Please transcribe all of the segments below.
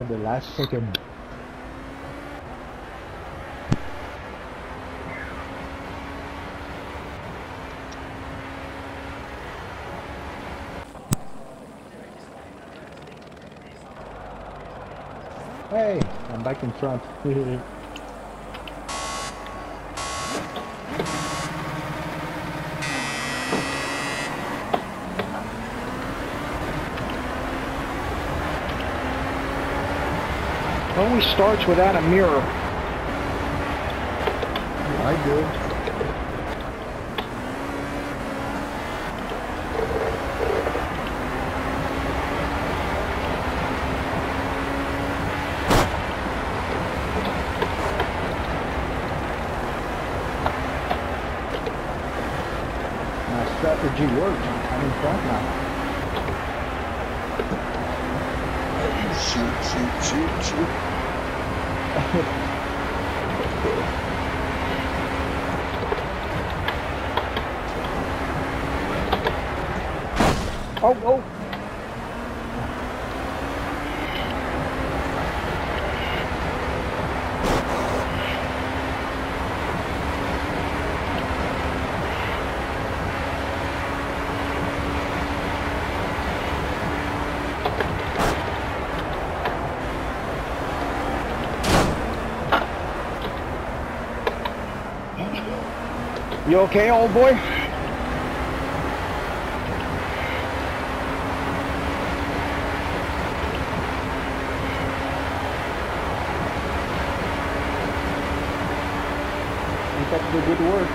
the last second. Hey, I'm back in front. Always starts without a mirror. I do. My strategy works. I'm in front now. Shoot, shoot, shoot, shoot. Oh, oh. You okay, old boy? Up the good work.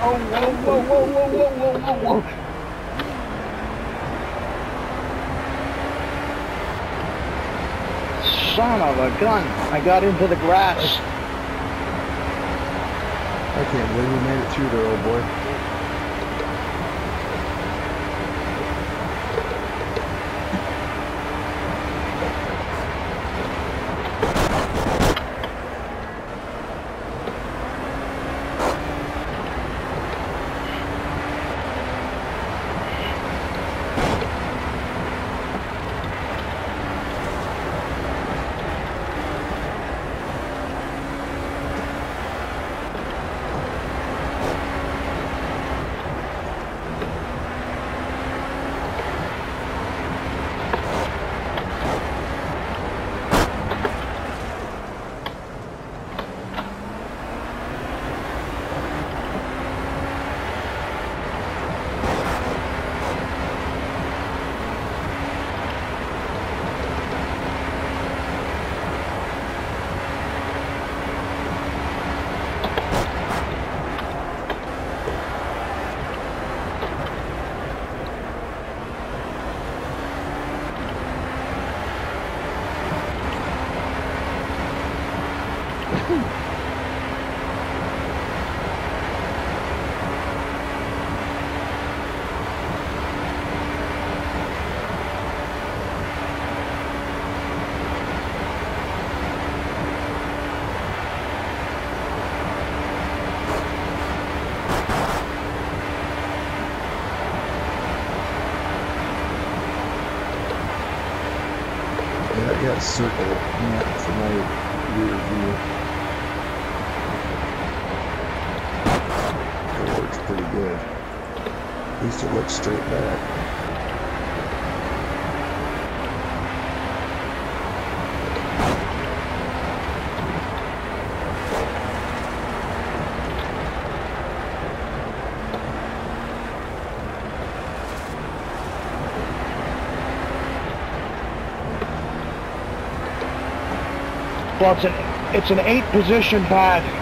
Oh, whoa, whoa, whoa, whoa, whoa, whoa, whoa, whoa. Son of a gun. I got into the grass. I can't believe you made it through there, old boy. Yeah, I got circle map for my rear view. That works pretty good. At least it looks straight back. Well, it's an, it's an eight position pad.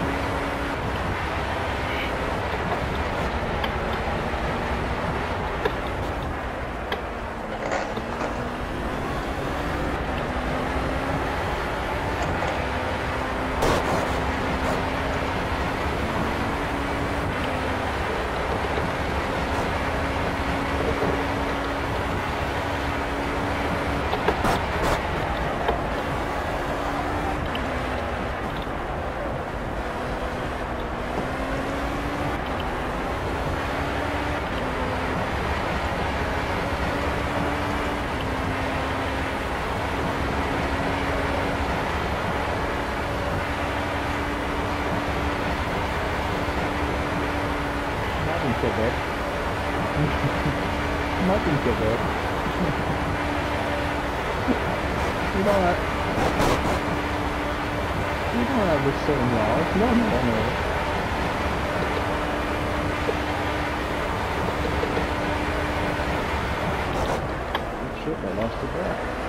So bad. Nothing so bad. you don't have... You don't have the same laws. No, no, no. Shit, I lost the back.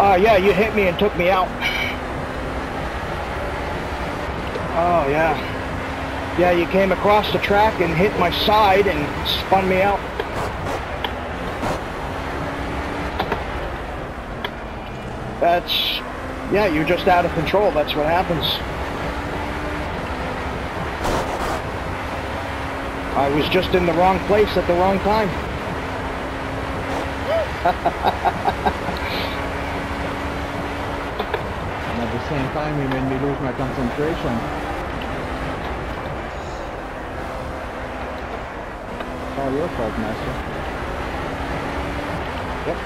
Ah, yeah, you hit me and took me out. Oh, yeah. Yeah, you came across the track and hit my side and spun me out. That's, yeah, you're just out of control. That's what happens. I was just in the wrong place at the wrong time. And at the same time, you made me lose my concentration. It's all your fault, Master. Yep.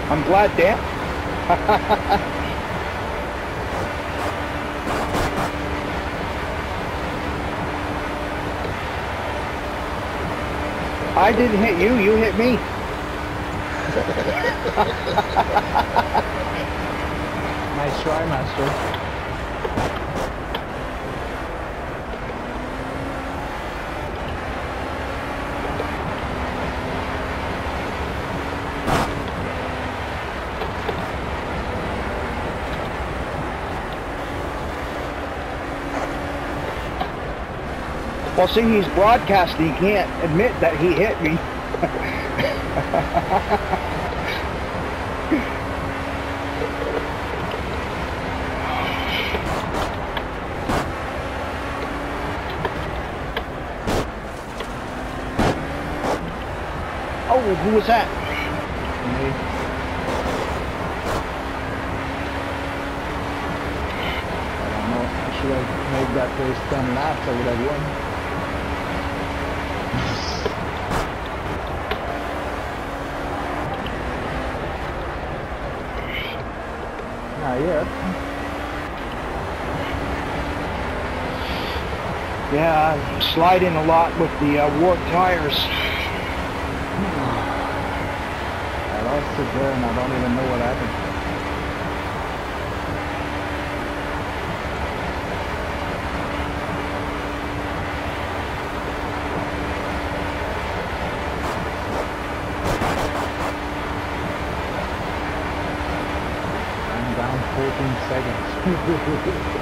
I'm glad, Dan. I didn't hit you, you hit me. Nice try, Master. Well, see, he's broadcasting. He can't admit that he hit me. oh, who was that? Me. I don't know. I should have made that race 10 laps. I would have won. Yet. Yeah, I'm sliding a lot with the uh, warped tires. I lost it there and I don't even know what happened. Ha, ha, ha, ha.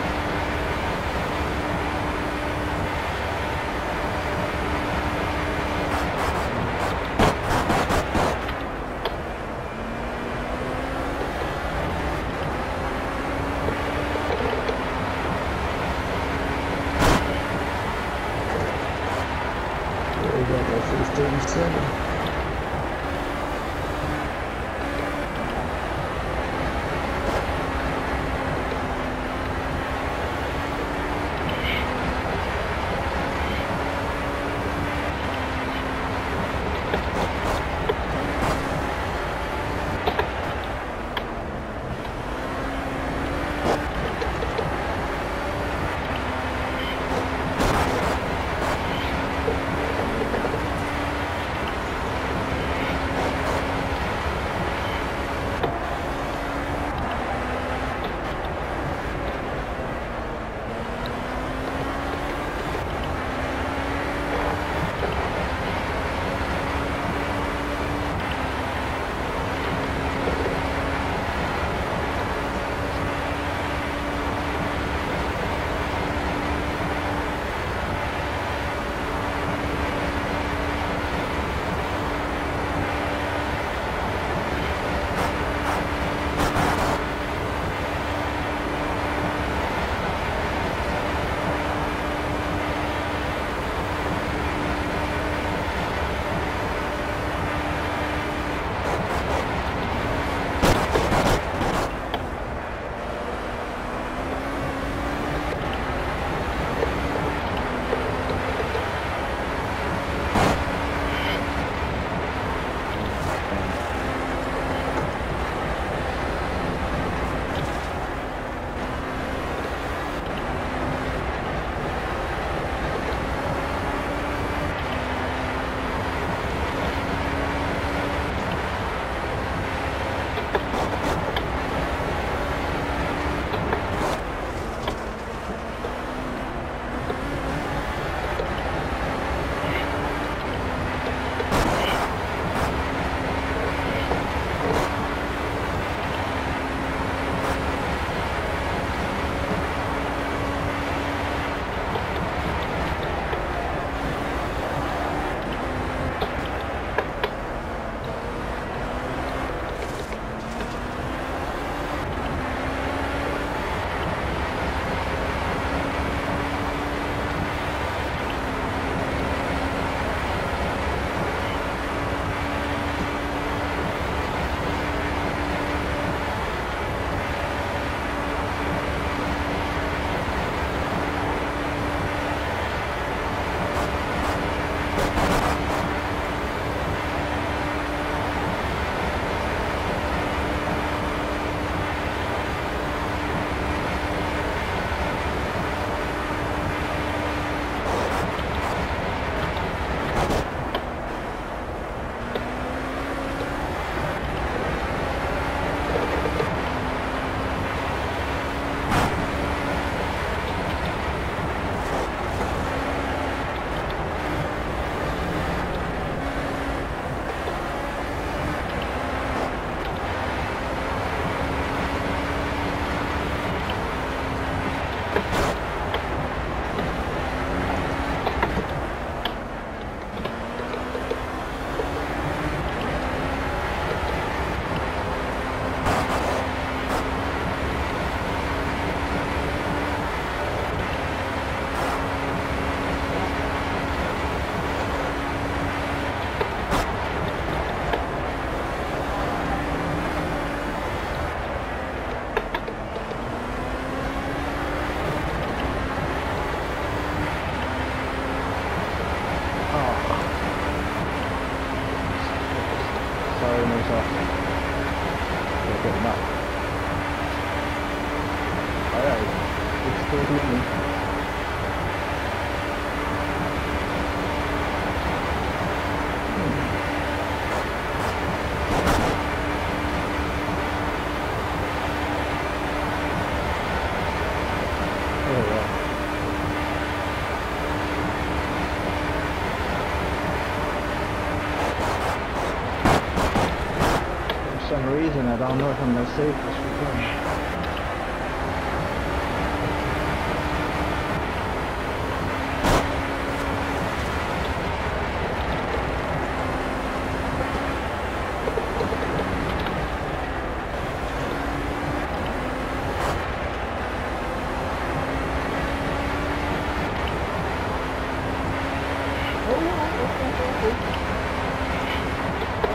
Some reason, I don't know if I'm gonna save this recording.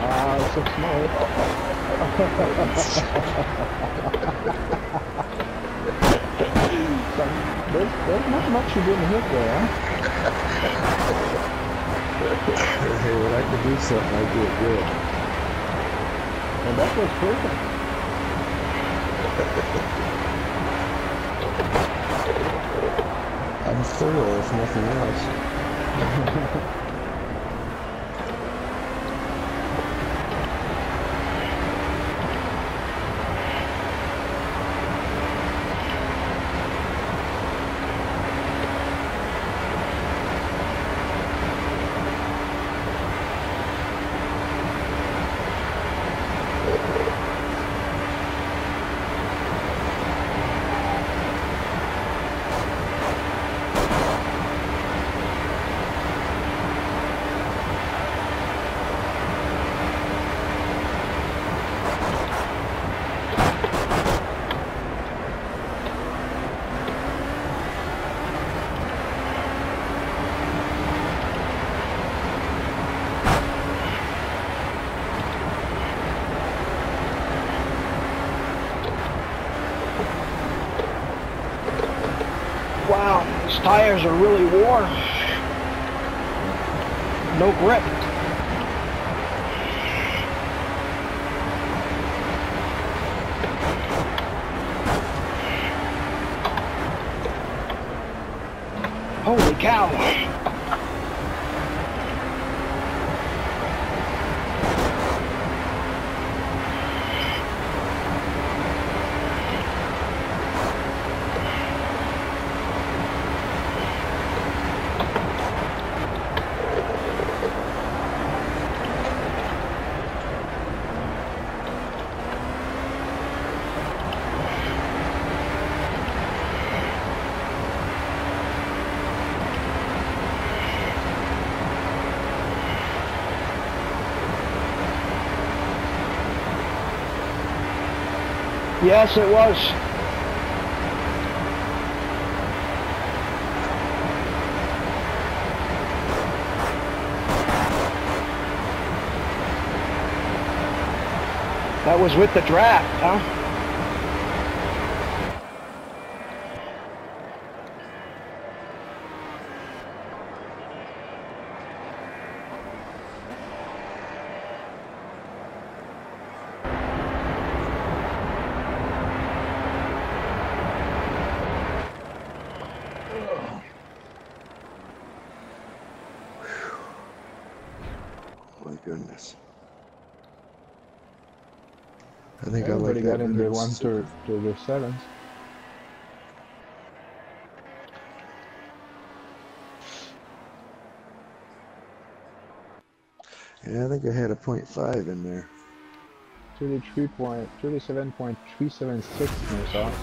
Ah, it's so small. Some, there's, there's not much you didn't hit there, huh? hey, when I can do something, I do it good. And that was perfect. I'm thorough, if nothing else. tires are really worn. No grip. Holy cow. Yes, it was. That was with the draft, huh? My goodness. I think I like that. got in there better. one to, to the sevens. Yeah, I think I had a point five in there. 33 point, 37.376 near Sox.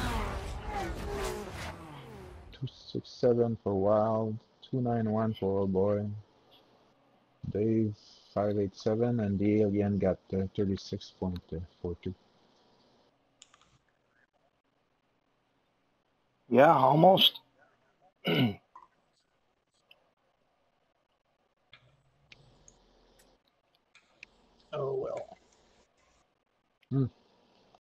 267 for Wyld, 291 for Old Boy. Dave 587 and the alien got uh, 36.42. Yeah, almost. Oh well.